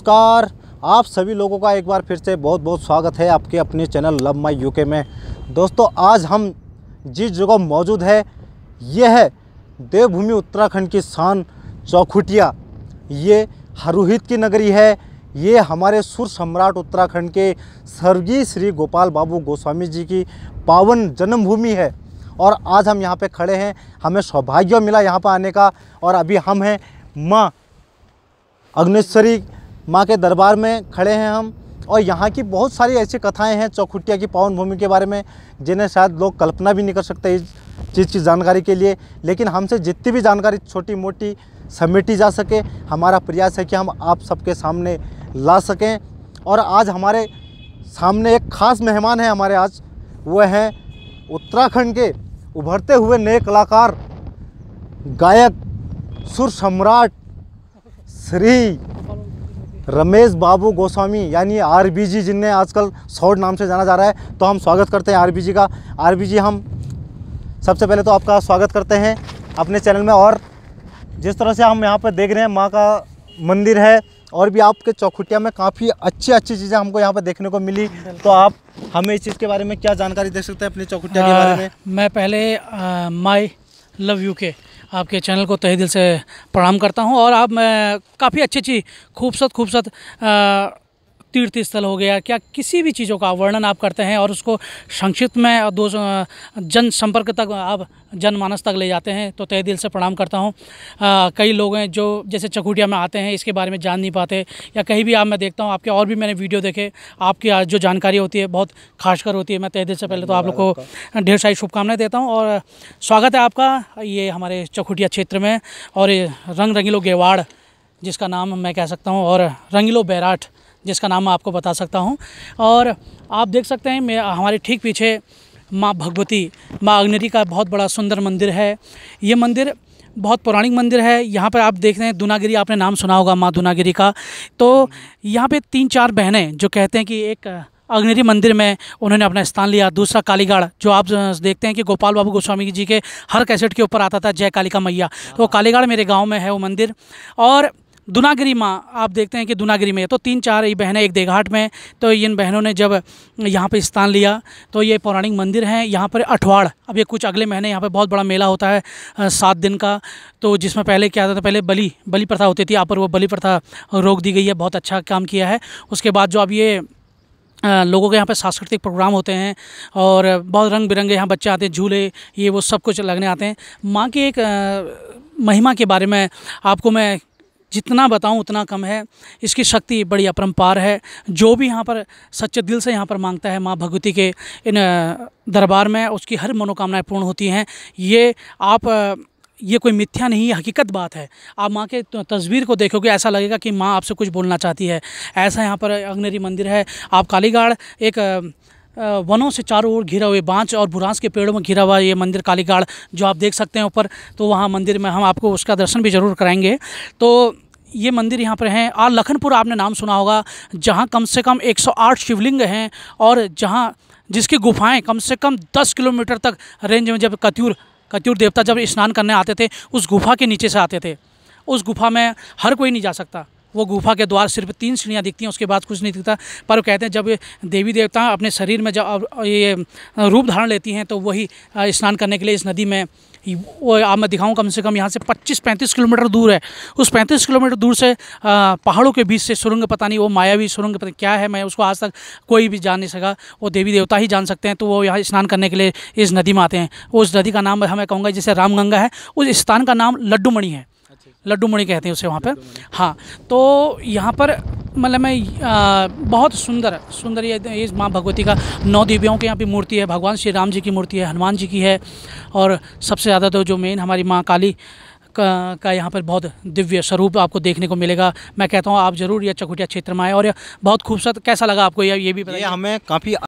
नमस्कार। आप सभी लोगों का एक बार फिर से बहुत बहुत स्वागत है आपके अपने चैनल लव माई यूके में। दोस्तों, आज हम जिस जगह मौजूद है, यह है देवभूमि उत्तराखंड की शान चौखुटिया। ये हरुहित की नगरी है। ये हमारे सुर सम्राट उत्तराखंड के स्वर्गीय श्री गोपाल बाबू गोस्वामी जी की पावन जन्मभूमि है। और आज हम यहाँ पे खड़े हैं। हमें सौभाग्य मिला यहाँ पर आने का। और अभी हम हैं माँ अग्नेश्वरी माँ के दरबार में खड़े हैं हम और यहाँ की बहुत सारी ऐसी कथाएँ हैं चौखुटिया की पावन भूमि के बारे में, जिन्हें शायद लोग कल्पना भी नहीं कर सकते इस चीज़ की जानकारी के लिए। लेकिन हमसे जितनी भी जानकारी छोटी मोटी समेटी जा सके, हमारा प्रयास है कि हम आप सबके सामने ला सकें। और आज हमारे सामने एक खास मेहमान है हमारे आज, वो हैं उत्तराखंड के उभरते हुए नए कलाकार, गायक, सुर सम्राट श्री रमेश बाबू गोस्वामी यानी आर बी जी जिन्हें आजकल शॉर्ट नाम से जाना जा रहा है तो हम स्वागत करते हैं आर बी जी का। आर बी जी हम सबसे पहले तो आपका स्वागत करते हैं अपने चैनल में। और जिस तरह से हम यहाँ पर देख रहे हैं माँ का मंदिर है और भी आपके चौखुटिया में काफ़ी अच्छी अच्छी चीज़ें हमको यहाँ पर देखने को मिली। तो आप हमें इस चीज़ के बारे में क्या जानकारी दे सकते हैं अपने चौखुटिया के बारे में? मैं पहले माई लव यू के आपके चैनल को तहे दिल से प्रणाम करता हूँ और आप काफ़ी अच्छी अच्छी खूबसूरत खूबसूरत तीर्थ स्थल हो गया क्या किसी भी चीज़ों का वर्णन आप करते हैं और उसको संक्षिप्त में और दो जन संपर्क तक आप जनमानस तक ले जाते हैं तो तय दिल से प्रणाम करता हूँ। कई लोग हैं जो जैसे चकुटिया में आते हैं इसके बारे में जान नहीं पाते या कहीं भी आप मैं देखता हूँ आपके और भी मैंने वीडियो देखे आपकी जो जानकारी होती है बहुत खासकर होती है मैं तय दिल से पहले तो आप लोग को ढेर सारी शुभकामनाएँ देता हूँ और स्वागत है आपका ये हमारे चकुटिया क्षेत्र में और रंग रंगीलो गेवाड़ जिसका नाम मैं कह सकता हूँ और रंगीलो बैराट जिसका नाम मैं आपको बता सकता हूँ। और आप देख सकते हैं मैं हमारे ठीक पीछे माँ भगवती, माँ अग्निरी का बहुत बड़ा सुंदर मंदिर है। ये मंदिर बहुत पौराणिक मंदिर है। यहाँ पर आप देख रहे हैं, दुनागिरी आपने नाम सुना होगा, माँ दुनागिरी का। तो यहाँ पे तीन चार बहनें जो कहते हैं कि एक अग्निरी मंदिर में उन्होंने अपना स्थान लिया। दूसरा कालीगढ़, जो आप देखते हैं कि गोपाल बाबू गोस्वामी जी के हर कैसेट के ऊपर आता था, जय कालिका मैया। तो कालीगढ़ मेरे गाँव में है वो मंदिर। और दुनागिरी माँ, आप देखते हैं कि दुनागिरी में तो तीन चार ये बहनें एक देघाट में तो इन बहनों ने जब यहाँ पे स्थान लिया तो ये पौराणिक मंदिर हैं, यहाँ पर अठवाड़, अब ये कुछ अगले महीने यहाँ पे बहुत बड़ा मेला होता है सात दिन का तो जिसमें पहले क्या होता था, पहले बलि बलि प्रथा होती थी यहाँ पर वो बलि प्रथा रोक दी गई है, बहुत अच्छा काम किया है, उसके बाद जो अब ये लोगों के यहाँ पे सांस्कृतिक प्रोग्राम होते हैं, और बहुत रंग बिरंगे यहाँ बच्चे आते हैं, झूले, ये वो सब कुछ लगने आते हैं। माँ की एक महिमा के बारे में आपको मैं जितना बताऊँ उतना कम है। इसकी शक्ति बड़ी अपरम्पार है। जो भी यहाँ पर सच्चे दिल से यहाँ पर माँगता है माँ भगवती के इन दरबार में, उसकी हर मनोकामनाएँ पूर्ण होती हैं। ये आप ये कोई मिथ्या नहीं हकीकत बात है। आप माँ के तस्वीर को देखोगे, ऐसा लगेगा कि माँ आपसे कुछ बोलना चाहती है। ऐसा यहाँ पर अग्नेरी मंदिर है। आप कालीगाड़ एक वनों से चारों ओर घिरा हुए बांच और बुरांस के पेड़ों में घिरा हुआ ये मंदिर कालीगाड़, जो आप देख सकते हैं ऊपर तो वहाँ मंदिर में हम आपको उसका दर्शन भी ज़रूर कराएँगे। तो ये मंदिर यहाँ पर हैं। और लखनपुर आपने नाम सुना होगा, जहाँ कम से कम 108 शिवलिंग हैं और जहाँ जिसकी गुफाएँ कम से कम 10 किलोमीटर तक रेंज में जब कत्यूर कत्यूर देवता जब स्नान करने आते थे, उस गुफा के नीचे से आते थे। उस गुफा में हर कोई नहीं जा सकता। वो गुफा के द्वार सिर्फ़ तीन सीढ़ियाँ दिखती हैं, उसके बाद कुछ नहीं दिखता। पर वो कहते हैं, जब देवी देवता अपने शरीर में जब ये रूप धारण लेती हैं तो वही स्नान करने के लिए इस नदी में वो आप मैं दिखाऊँ कम से कम यहाँ से 25-35 किलोमीटर दूर है। उस 35 किलोमीटर दूर से पहाड़ों के बीच से सुरंग पता नहीं वो मायावी सुरंग पता क्या है, मैं उसको आज तक कोई भी जान नहीं सका। वो देवी देवता ही जान सकते हैं तो वो यहाँ स्नान करने के लिए इस नदी में आते हैं। उस नदी का नाम हमें कहूँगा, जैसे रामगंगा है, उस स्थान का नाम लड्डूमणि है। लड्डू मणि कहते हैं उसे वहाँ पर हाँ तो यहाँ पर मतलब मैं आ, बहुत सुंदर सुंदर ये इस माँ भगवती का नौ देवियों के यहाँ पे मूर्ति है भगवान श्री राम जी की मूर्ति है हनुमान जी की है और सबसे ज़्यादा तो जो मेन हमारी माँ काली का, का यहाँ पर बहुत दिव्य स्वरूप आपको देखने को मिलेगा। मैं कहता हूँ आप ज़रूर यह चकुटिया क्षेत्र में आए और यह बहुत खूबसूरत कैसा लगा आपको यह ये भी बताइए। हमें काफ़ी